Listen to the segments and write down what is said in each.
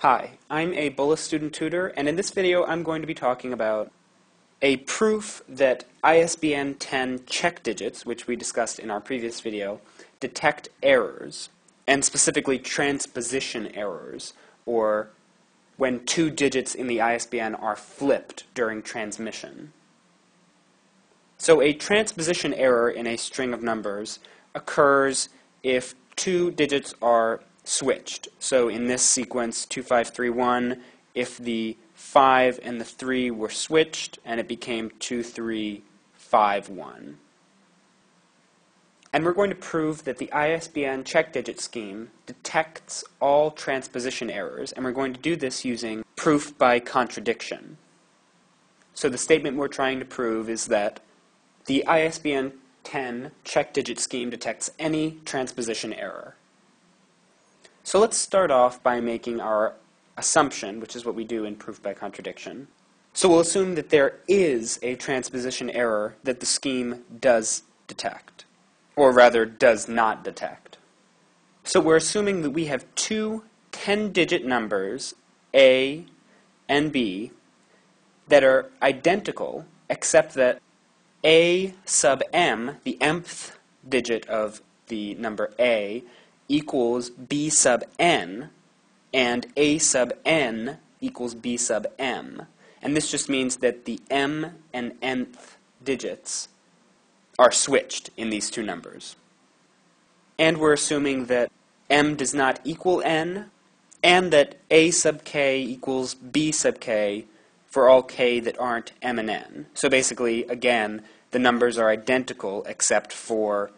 Hi, I'm a Bullis student tutor, and in this video I'm going to be talking about a proof that ISBN 10 check digits, which we discussed in our previous video, detect errors, and specifically transposition errors, or when two digits in the ISBN are flipped during transmission. So a transposition error in a string of numbers occurs if two digits are switched. So in this sequence, 2531, if the 5 and the 3 were switched, and it became 2351. And we're going to prove that the ISBN check digit scheme detects all transposition errors, and we're going to do this using proof by contradiction. So the statement we're trying to prove is that the ISBN 10 check digit scheme detects any transposition error. So let's start off by making our assumption, which is what we do in proof by contradiction. So we'll assume that there is a transposition error that the scheme does detect, or rather does not detect. So we're assuming that we have two 10-digit numbers, A and B, that are identical, except that A sub m, the mth digit of the number A, equals b sub n, and a sub n equals b sub m. And this just means that the m and nth digits are switched in these two numbers. And we're assuming that m does not equal n, and that a sub k equals b sub k for all k that aren't m and n. So basically, again, the numbers are identical except for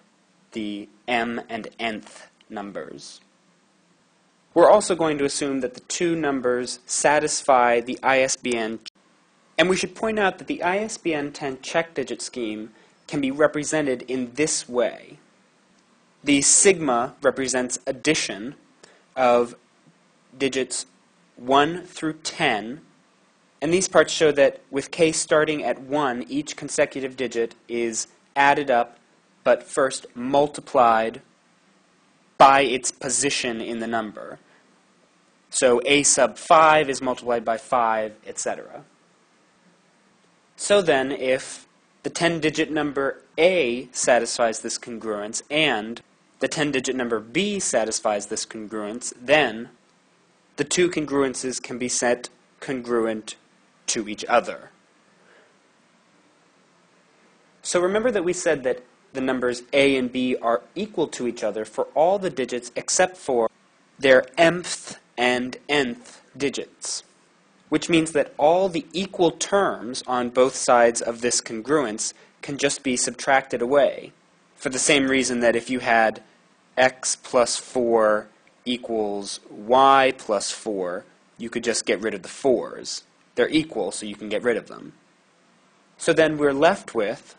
the m and nth numbers. We're also going to assume that the two numbers satisfy the ISBN, and we should point out that the ISBN 10 check digit scheme can be represented in this way. The sigma represents addition of digits 1 through 10, and these parts show that with k starting at 1, each consecutive digit is added up, but first multiplied by its position in the number. So a sub 5 is multiplied by 5, etc. So then, if the 10-digit number A satisfies this congruence and the 10-digit number B satisfies this congruence, then the two congruences can be set congruent to each other. So remember that we said that the numbers a and b are equal to each other for all the digits except for their mth and nth digits, which means that all the equal terms on both sides of this congruence can just be subtracted away, for the same reason that if you had x plus 4 equals y plus 4, you could just get rid of the 4's. They're equal, so you can get rid of them. So then we're left with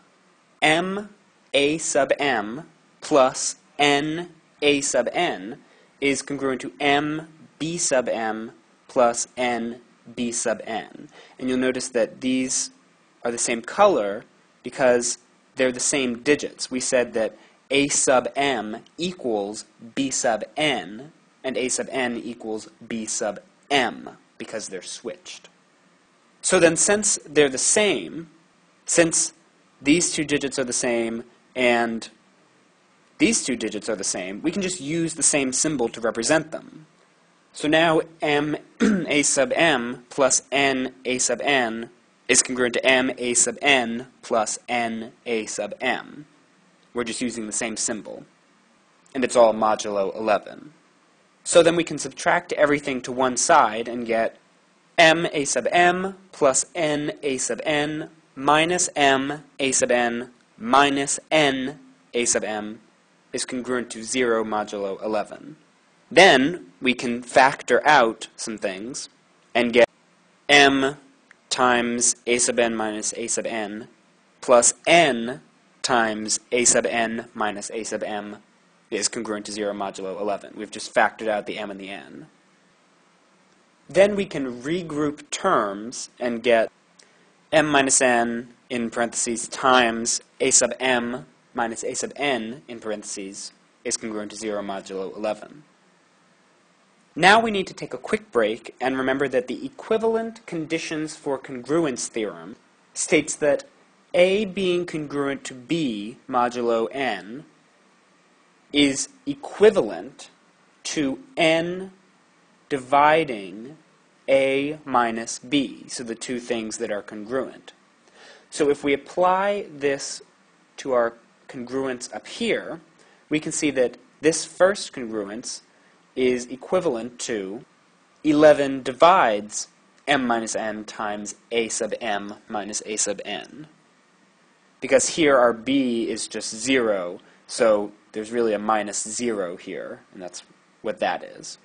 m a sub m plus n a sub n is congruent to m b sub m plus n b sub n. And you'll notice that these are the same color because they're the same digits. We said that a sub m equals b sub n, and a sub n equals b sub m, because they're switched. So then, since they're the same, since these two digits are the same, and these two digits are the same, we can just use the same symbol to represent them. So now m a sub m plus n a sub n is congruent to m a sub n plus n a sub m. We're just using the same symbol. And it's all modulo 11. So then we can subtract everything to one side and get m a sub m plus n a sub n minus m a sub n minus n a sub m is congruent to 0 modulo 11. Then we can factor out some things and get m times a sub n minus a sub n plus n times a sub n minus a sub m is congruent to 0 modulo 11. We've just factored out the m and the n. Then we can regroup terms and get m minus n in parentheses times a sub m minus a sub n in parentheses is congruent to 0 modulo 11. Now we need to take a quick break and remember that the equivalent conditions for congruence theorem states that A being congruent to B modulo n is equivalent to n dividing A minus B, so the two things that are congruent. So if we apply this to our congruence up here, we can see that this first congruence is equivalent to 11 divides m minus n times a sub m minus a sub n. Because here our b is just 0, so there's really a minus 0 here, and that's what that is.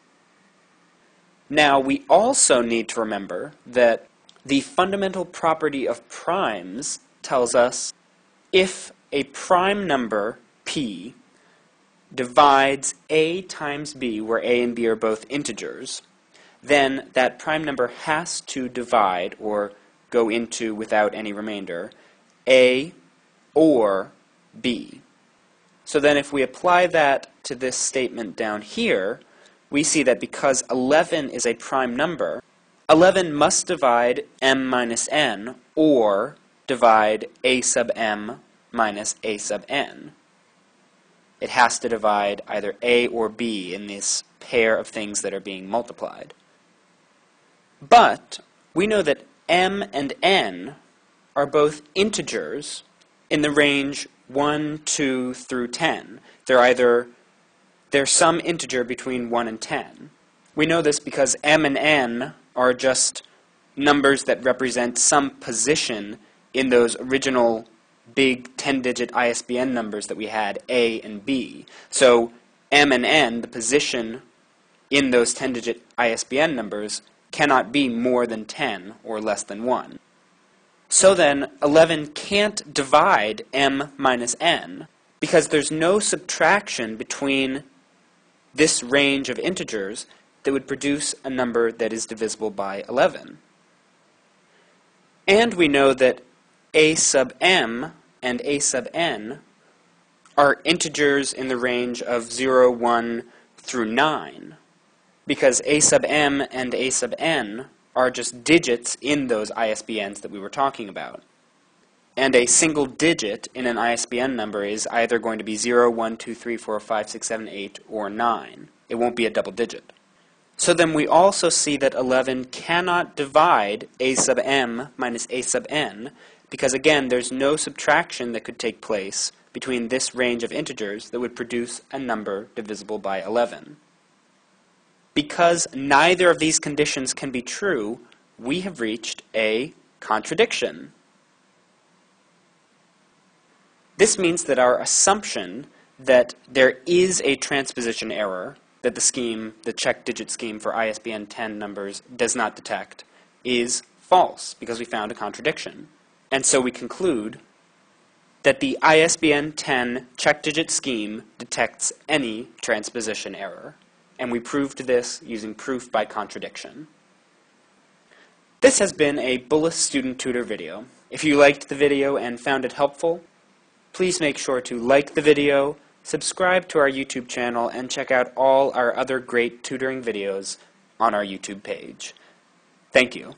Now, we also need to remember that the fundamental property of primes tells us if a prime number, p, divides a times b, where a and b are both integers, then that prime number has to divide, or go into without any remainder, a or b. So then if we apply that to this statement down here, we see that because 11 is a prime number, 11 must divide m minus n, or divide a sub m minus a sub n it has to divide either A or B in this pair of things that are being multiplied. But we know that m and n are both integers in the range 1, 2 through 10. They're either there's some integer between 1 and 10. We know this because m and n are just numbers that represent some position in those original big 10-digit ISBN numbers that we had, A and B. So M and N, the position in those 10-digit ISBN numbers, cannot be more than 10 or less than 1. So then, 11 can't divide m minus n because there's no subtraction between this range of integers that would produce a number that is divisible by 11. And we know that a sub m and a sub n are integers in the range of 0, 1 through 9, because a sub m and a sub n are just digits in those ISBNs that we were talking about. And a single digit in an ISBN number is either going to be 0, 1, 2, 3, 4, 5, 6, 7, 8, or 9. It won't be a double digit. So then we also see that 11 cannot divide a sub m minus a sub n because again, there's no subtraction that could take place between this range of integers that would produce a number divisible by 11. Because neither of these conditions can be true, we have reached a contradiction. This means that our assumption that there is a transposition error that the scheme, the check digit scheme for ISBN 10 numbers does not detect, is false because we found a contradiction. And so we conclude that the ISBN 10 check digit scheme detects any transposition error. And we proved this using proof by contradiction. This has been a Bullis Student Tutor video. If you liked the video and found it helpful, please make sure to like the video, subscribe to our YouTube channel, and check out all our other great tutoring videos on our YouTube page. Thank you.